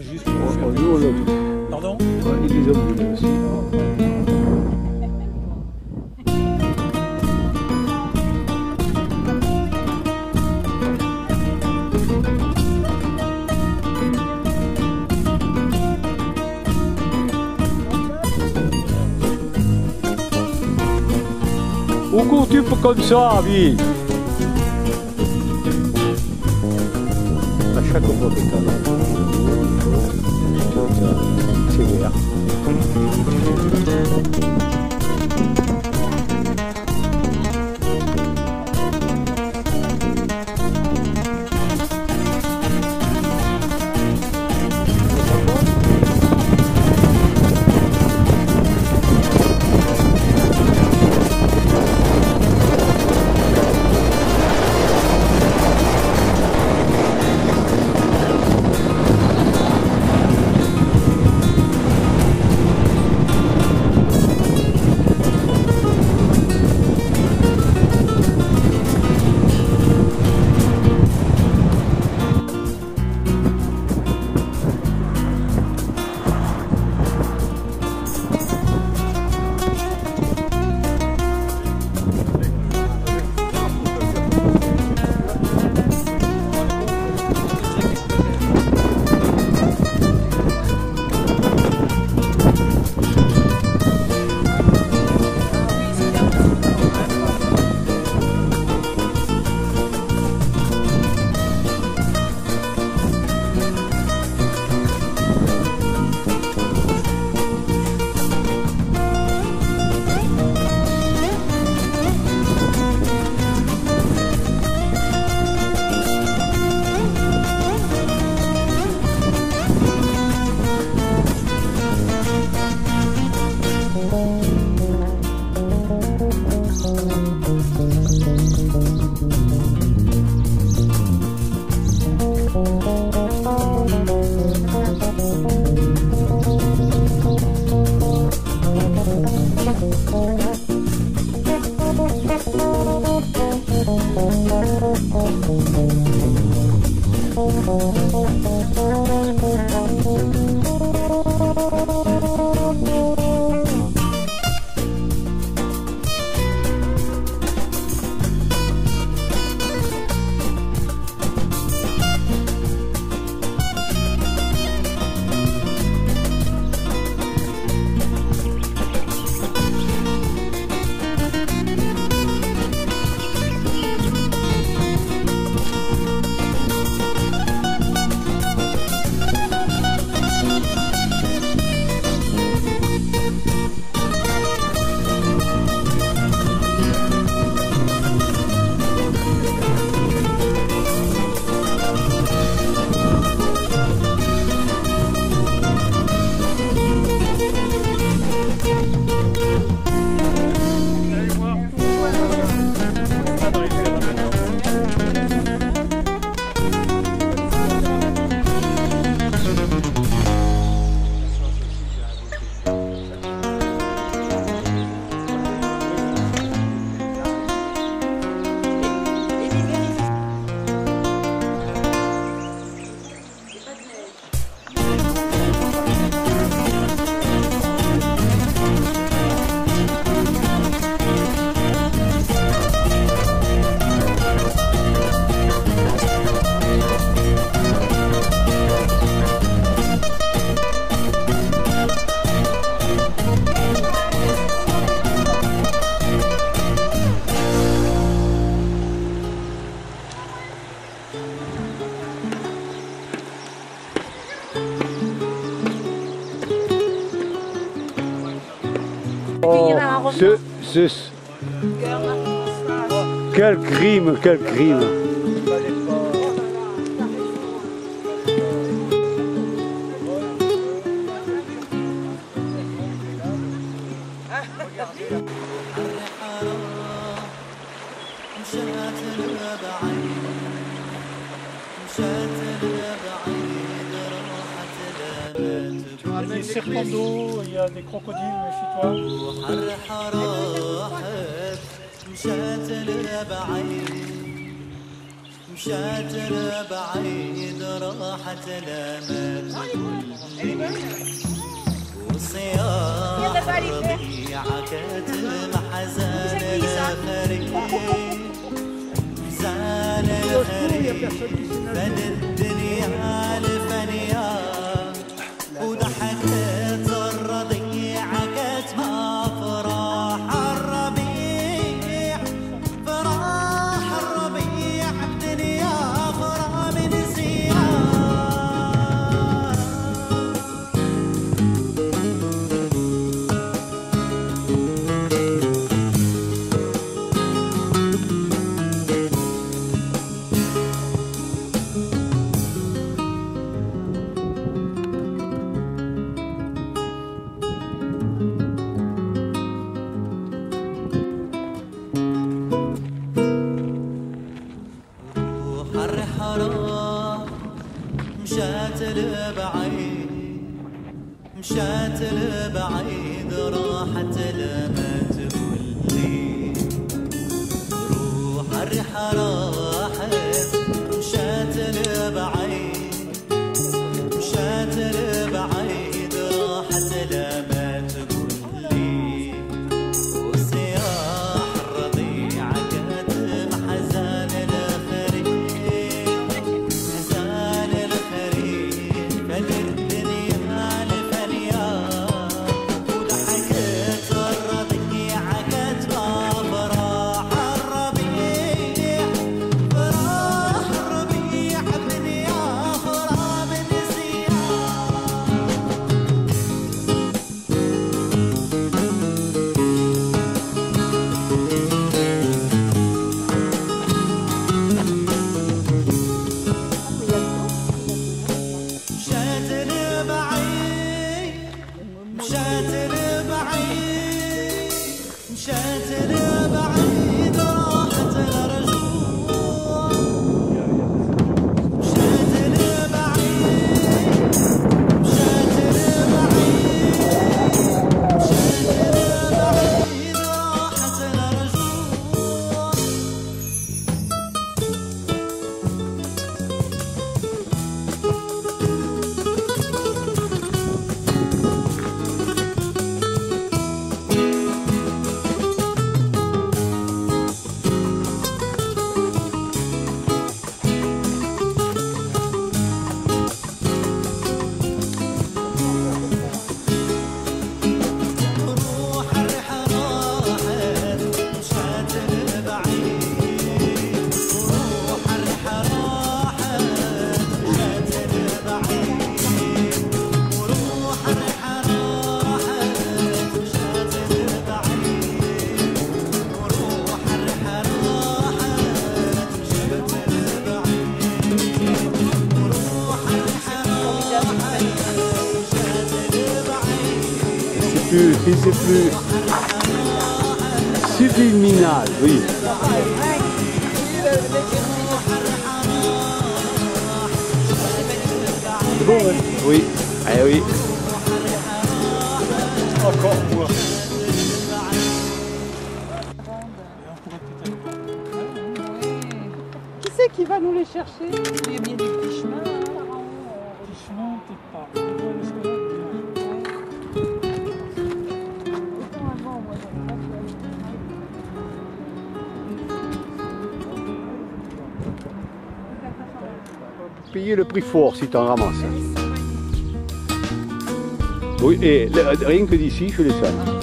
juste pour Oh, faire. nous, on l'a vu. Pardon Ouais, les vus, là aussi. Où cours-tu comme ça, vie À chaque fois que 음치样. Quel crime, quel crime. serpents d'eau, il y a des crocodiles, méfie-toi. مشات لبعيد راحت الامات وصيار ربيعة كاتم حزان الفريق زعل الفريق بل الدنيا على مشات لبعيد مشات لبعيد راحت لما روح الرحى راحت مشات لبعيد. Plus, c'est plus subliminal, oui. C'est bon, ouais Oui. Eh oui. Encore moins. Qui c'est qui va nous les chercher? Il y a bien des petits chemins. hein. Petit chemin, t'es pas. Payer le prix fort si t'en ramasses. Oui, et le- rien que d'ici, je les seuls.